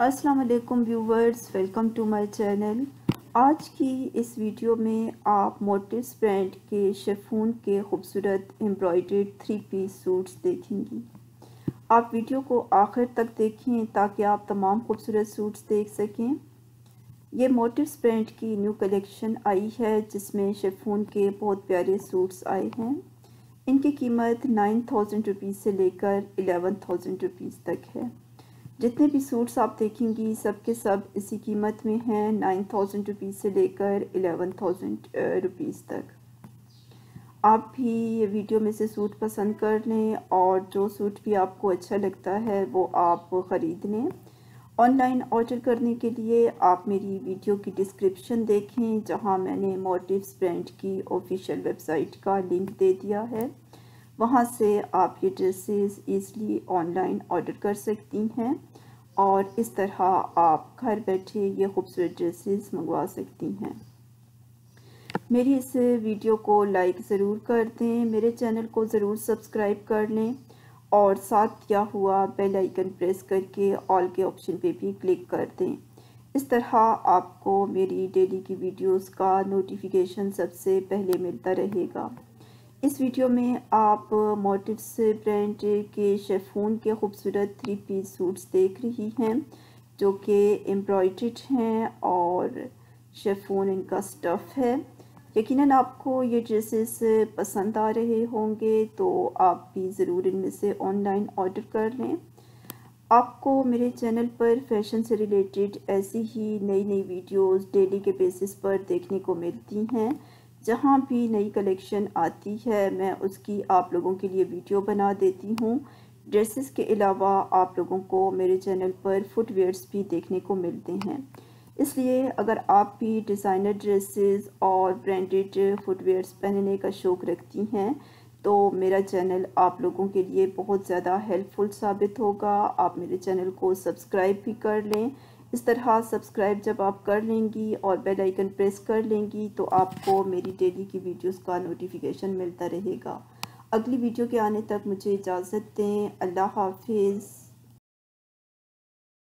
अस्सलाम वालेकुम viewers, welcome to my channel. आज की इस वीडियो में आप मोटिव्स ब्रांड के शेफून के खूबसूरत एम्ब्रॉयड थ्री पीस सूट्स देखेंगी। आप वीडियो को आखिर तक देखें ताकि आप तमाम खूबसूरत सूट्स देख सकें। ये मोटिव्स ब्रांड की न्यू कलेक्शन आई है, जिसमें शेफून के बहुत प्यारे सूट्स आए हैं। इनकी कीमत नाइन थाउज़ेंड रुपीज़ से लेकर एलेवन थाउज़ेंड रुपीज़ तक है। जितने भी सूट्स आप देखेंगी सब के सब इसी कीमत में हैं, नाइन थाउज़ेंड रुपीज़ से लेकर एलेवन थाउज़ेंड रुपीज़ तक। आप भी ये वीडियो में से सूट पसंद कर लें और जो सूट भी आपको अच्छा लगता है, वो आप ख़रीद लें। ऑनलाइन ऑर्डर करने के लिए आप मेरी वीडियो की डिस्क्रिप्शन देखें, जहाँ मैंने मोटिव्स ब्रांड की ऑफिशियल वेबसाइट का लिंक दे दिया है। वहाँ से आप ये ड्रेसेस ईज़िली ऑनलाइन ऑर्डर कर सकती हैं और इस तरह आप घर बैठे ये खूबसूरत ड्रेसेस मंगवा सकती हैं। मेरी इस वीडियो को लाइक ज़रूर कर दें, मेरे चैनल को ज़रूर सब्सक्राइब कर लें और साथ दिया हुआ बेल आइकन प्रेस करके ऑल के ऑप्शन पे भी क्लिक कर दें। इस तरह आपको मेरी डेली की वीडियोस का नोटिफिकेशन सबसे पहले मिलता रहेगा। इस वीडियो में आप मोटिव्स ब्रांड के शेफून के खूबसूरत थ्री पीस सूट्स देख रही हैं, जो कि एम्ब्रॉयड हैं और शेफून इनका स्टफ़ है। यकीनन आपको ये ड्रेसेस पसंद आ रहे होंगे तो आप भी ज़रूर इनमें से ऑनलाइन ऑर्डर कर लें। आपको मेरे चैनल पर फ़ैशन से रिलेटेड ऐसी ही नई नई वीडियोस डेली के बेसिस पर देखने को मिलती हैं। जहाँ भी नई कलेक्शन आती है, मैं उसकी आप लोगों के लिए वीडियो बना देती हूँ। ड्रेसेस के अलावा आप लोगों को मेरे चैनल पर फुटवेयर्स भी देखने को मिलते हैं। इसलिए अगर आप भी डिज़ाइनर ड्रेसेस और ब्रांडेड फुटवेयर्स पहनने का शौक़ रखती हैं तो मेरा चैनल आप लोगों के लिए बहुत ज़्यादा हेल्पफुल साबित होगा। आप मेरे चैनल को सब्सक्राइब भी कर लें इस तरह सब्सक्राइब जब आप कर लेंगी और बेल आइकन प्रेस कर लेंगी तो आपको मेरी डेली की वीडियोस का नोटिफिकेशन मिलता रहेगा। अगली वीडियो के आने तक मुझे इजाज़त दें। अल्लाह हाफिज़।